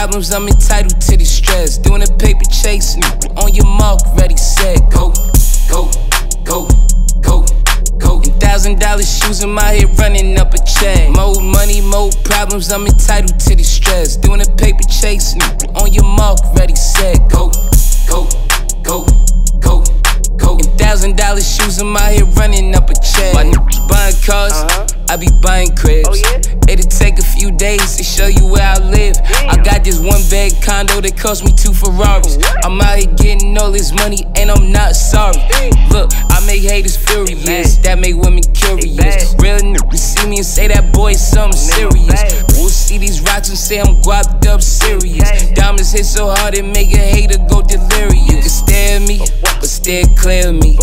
problems, I'm entitled to the stress. Doing a paper chase, on your mark, ready, set, go, go, go, go, go. Thousand dollar shoes in my head, running up a check. More money, more problems, I'm entitled to the stress. Doing a paper chase, on your mark, ready, set, go, go, go, go, go. Thousand dollar shoes in my head, running up a check. My buying cars. Uh-huh. I be buying cribs. Oh, yeah? It'll take a few days to show you where I live. Damn. I got this one bed condo that cost me two Ferraris. What? I'm out here getting all this money and I'm not sorry. Damn. Look, I make haters furious. That make women curious. Real niggas see me and say that boy something serious. We'll see these rocks and say I'm guapped up serious. Diamonds hit so hard it make a hater go delirious. You can stare at me, but stare clear at me.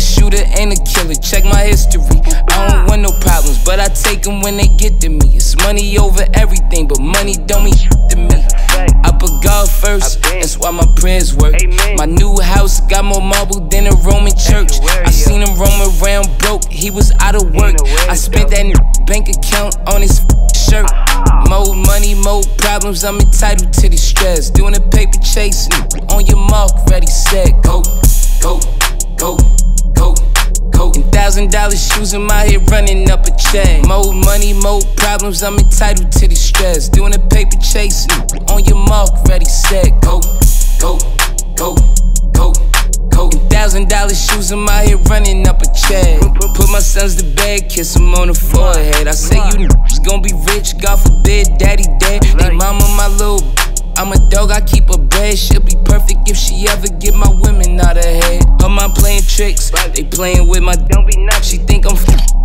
Shooter and a killer. Check my history. I don't want no problems, but I take them when they get to me. It's money over everything, but money don't mean to me. I put God first, that's why my prayers work. My new house got more marble than a Roman church. I seen him roam around broke, he was out of work. I spent that bank account on his shirt. More money, more problems, I'm entitled to the stress. Doing a paper chase, on your mark, ready, set, go, go, go coat. And thousand dollar shoes in my head running up a check. More money, more problems, I'm entitled to the stress. Doing a paper chasing, on your mark, ready, set, go, go, go, go. Thousand dollar shoes in my head running up a check. Put my sons to bed, kiss them on the forehead. I say you gonna be rich, God forbid, daddy dead. Hey, mama, my little I'm a dog, I keep a bed. She'll be perfect if she ever get my women out of head. Tricks, they playing with my nuts. She think I'm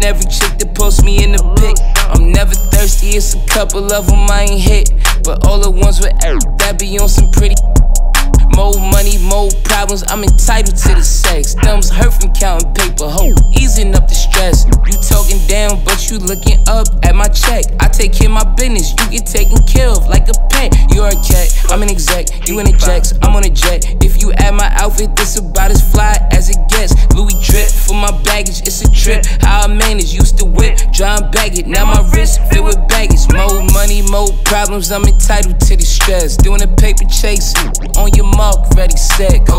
every chick that posts me in the pic. I'm never thirsty, it's a couple of them I ain't hit. But all the ones with that be on some pretty more money, more problems, I'm entitled to the sex. Thumbs hurt from counting paper, ho, easing up the stress. You talking down, but you looking up at my check. I take care of my business, you get taken care of like a pet. You're a cat, I'm an exec, you in a jacks, I'm on a jet. If you add my outfit, this about as fly as it gets. Louis drip for my baggage, it's a trip. How I manage, used to whip, John Baggett, now my wrist filled with baggage. More money, more problems, I'm entitled to the stress. Doing a paper chase on your mark, ready, set, go,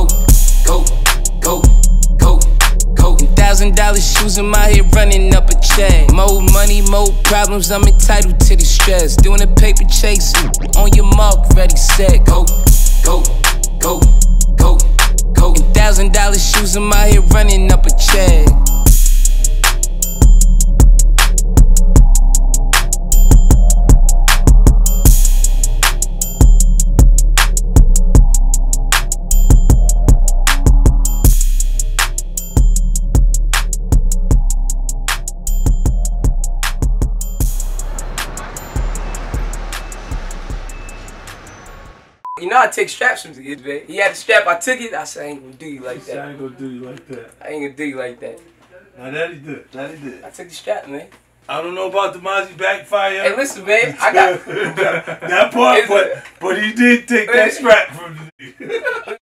Dollar shoes in my head running up a check. More money, more problems, I'm entitled to the stress. Doing a paper chase, on your mark, ready, set, go, go, go, go, go. Thousand dollar shoes in my head running up a check. You know I take straps from kids, man. He had a strap, I took it. I said I ain't gonna do you like that. I ain't gonna do you like that. I ain't gonna do you like that. Now that he did. That he did. I took the strap, man. I don't know about the Mozzie backfire. Hey, listen, man. I got that part, but but he did take that strap from me.